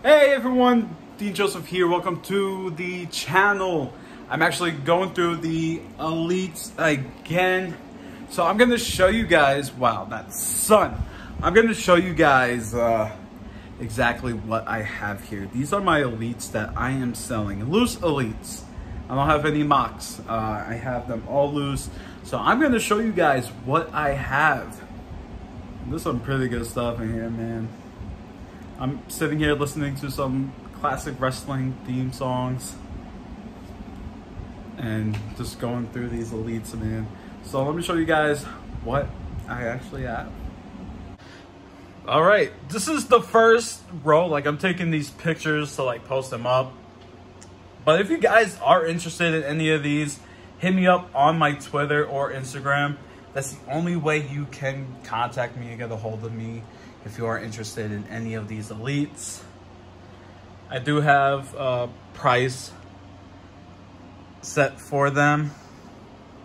Hey everyone, Dean Joseph here. Welcome to the channel. I'm actually going through the elites again. So I'm going to show you guys, wow, that sun. I'm going to show you guys uh, exactly what I have here. These are my elites that I am selling, loose elites. I don't have any mocks. Uh, I have them all loose. So I'm going to show you guys what I have. There's some pretty good stuff in here, man. I'm sitting here listening to some classic wrestling theme songs and just going through these elites, man. So let me show you guys what I actually have. All right, this is the first row. Like I'm taking these pictures to like post them up. But if you guys are interested in any of these, hit me up on my Twitter or Instagram. That's the only way you can contact me and get a hold of me if you are interested in any of these elites. I do have a price set for them.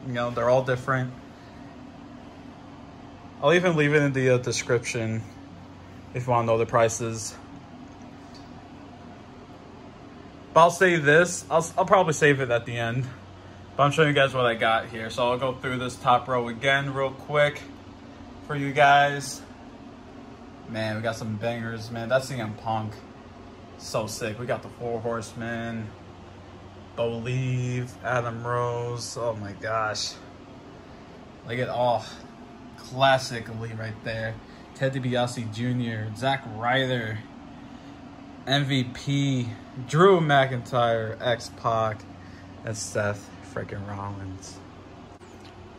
You know, they're all different. I'll even leave it in the uh, description if you want to know the prices. But I'll save this. I'll, I'll probably save it at the end. But I'm showing you guys what I got here. So I'll go through this top row again real quick for you guys. Man, we got some bangers, man. That's CM Punk. So sick. We got the Four Horsemen. Believe, Adam Rose. Oh my gosh. Like it all. Classically right there. Ted DiBiase Jr., Zack Ryder, MVP, Drew McIntyre, X Pac, and Seth freaking Rollins.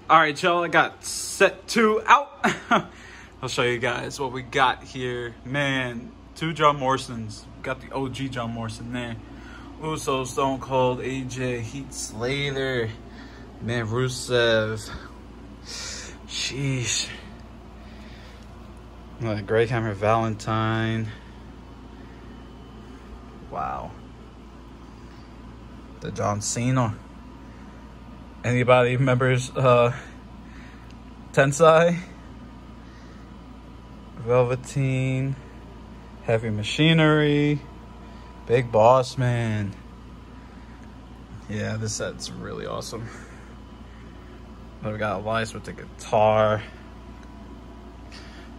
All right, y'all, I got set two out. I'll show you guys what we got here. Man, two John Morrisons. Got the OG John Morrison there. Uso, Stone Cold, AJ, Heath Slater, man, Rusev. Sheesh. Like Greg Hammer Valentine. Wow. The John Cena. Anybody remembers uh Tensai? Velveteen, Heavy Machinery, Big Boss Man. Yeah, this set's really awesome. But we got Elias with the guitar.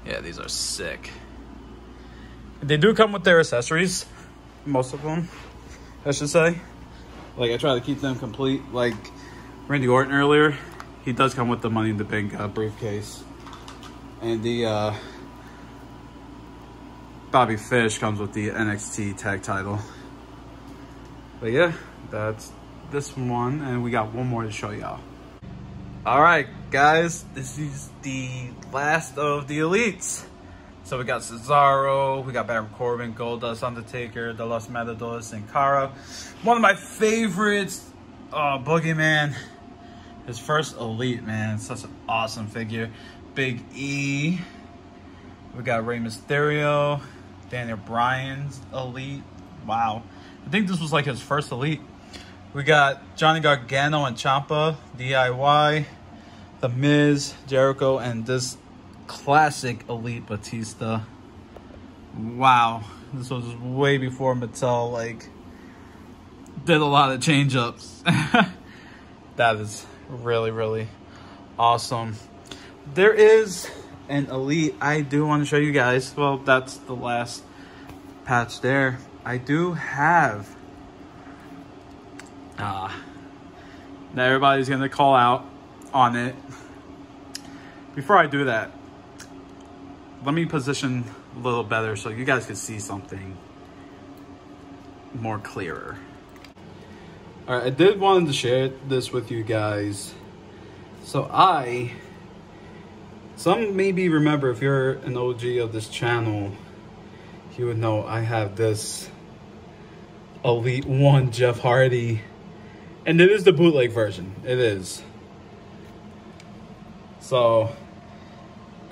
Yeah, these are sick. They do come with their accessories, most of them, I should say. Like, I try to keep them complete. Like Randy Orton earlier, he does come with the Money in the Bank uh, briefcase. And the uh, Bobby Fish comes with the NXT tag title. But yeah, that's this one. And we got one more to show y'all. All right, guys, this is the last of the elites. So we got Cesaro, we got Baron Corbin, Goldust, Undertaker, The Los Matadores, and Cara. One of my favorites, uh, Boogeyman. His first elite, man. Such an awesome figure. Big E. We got Rey Mysterio. Daniel Bryan's elite. Wow. I think this was like his first elite. We got Johnny Gargano and Ciampa, DIY, The Miz, Jericho, and this classic elite Batista. Wow. This was way before Mattel like did a lot of change ups. that is really, really awesome. There is an elite I do want to show you guys. Well, that's the last patch there. I do have uh that everybody's gonna call out on it. Before I do that, let me position a little better so you guys can see something more clearer. All right, I did want to share this with you guys. So I some maybe remember if you're an OG of this channel, you would know I have this Elite One Jeff Hardy. And it is the bootleg version. It is. So,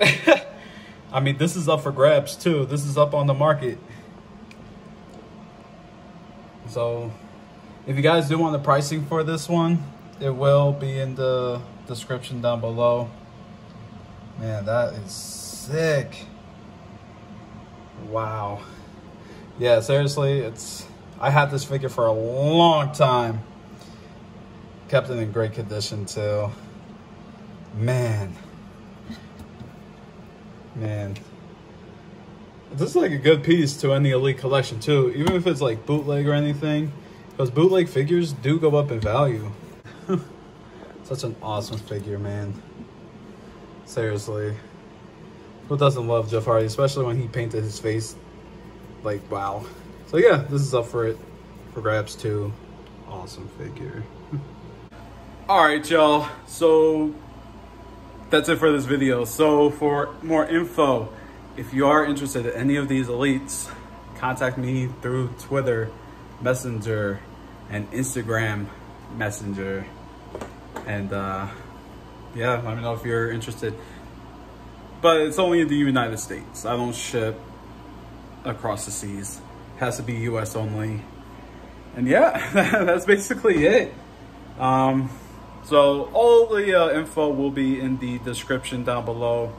I mean, this is up for grabs too. This is up on the market. So, if you guys do want the pricing for this one, it will be in the description down below. Man, that is sick. Wow. yeah, seriously, it's I had this figure for a long time. Kept it in great condition too. Man. Man. This is like a good piece to any Elite collection too, even if it's like bootleg or anything. Because bootleg figures do go up in value. Such an awesome figure, man. Seriously. Who doesn't love Jeff Hardy, especially when he painted his face like wow. So yeah, this is up for it for grabs too. Awesome figure. All right, y'all. So that's it for this video. So for more info, if you are interested in any of these elites, contact me through Twitter, Messenger, and Instagram Messenger. And uh, yeah, let me know if you're interested. But it's only in the United States. I don't ship across the seas. It Has to be US only. And yeah, that's basically it. Um, so all the uh, info will be in the description down below.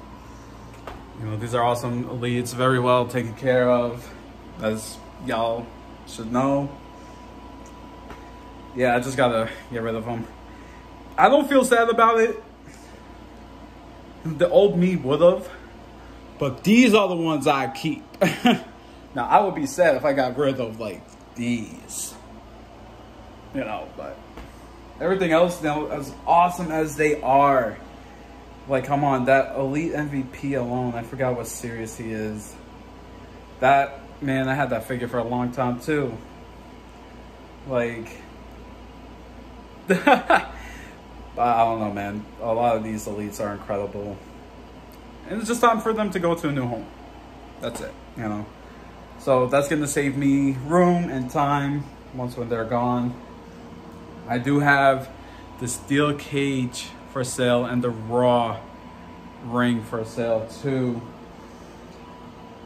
You know, these are awesome leads, very well taken care of, as y'all should know. Yeah, I just gotta get rid of them. I don't feel sad about it. The old me would have, but these are the ones I keep. now, I would be sad if I got rid of like these, you know, but everything else now, as awesome as they are, like, come on, that elite MVP alone, I forgot what serious he is. That, man, I had that figure for a long time too. Like, I don't know, man. A lot of these elites are incredible. And it's just time for them to go to a new home. That's it, you know. So that's going to save me room and time once when they're gone. I do have the steel cage for sale and the raw ring for sale too.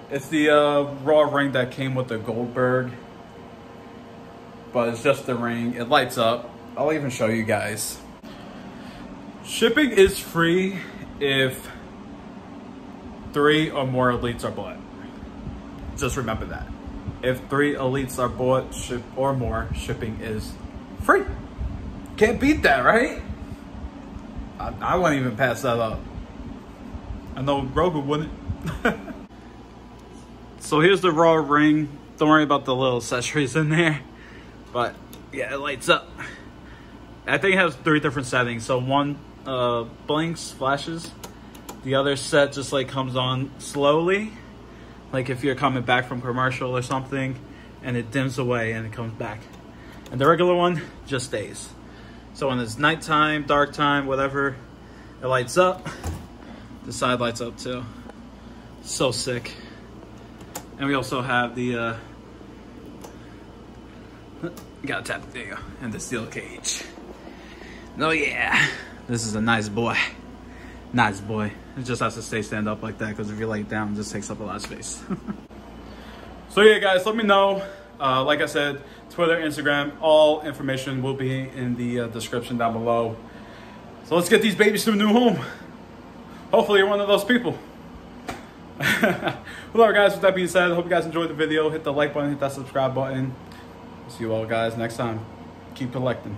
It's the uh, raw ring that came with the Goldberg, but it's just the ring. It lights up. I'll even show you guys. Shipping is free if three or more elites are bought. Just remember that. If three elites are bought ship or more, shipping is free. Can't beat that, right? I, I wouldn't even pass that up. I know Rogu wouldn't. so here's the raw ring. Don't worry about the little accessories in there. But yeah, it lights up. I think it has three different settings. So one uh, blinks, flashes. The other set just like comes on slowly. Like if you're coming back from commercial or something and it dims away and it comes back. And the regular one just stays. So when it's nighttime, dark time, whatever, it lights up. The side lights up too. So sick. And we also have the, uh, gotta tap, you go, and the steel cage. Oh yeah, this is a nice boy. Nice boy. It just has to stay stand up like that because if you lay it down, it just takes up a lot of space. so yeah, guys, let me know uh, like I said, Twitter, Instagram, all information will be in the uh, description down below. So let's get these babies to a new home. Hopefully you're one of those people. well, guys, with that being said, I hope you guys enjoyed the video. Hit the like button, hit that subscribe button. See you all guys next time. Keep collecting.